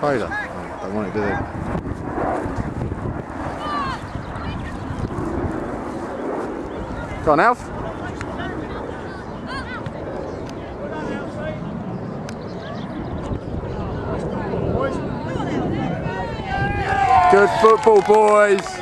failure. Oh, don't want it, do they? Go on, Alf. Good football, boys.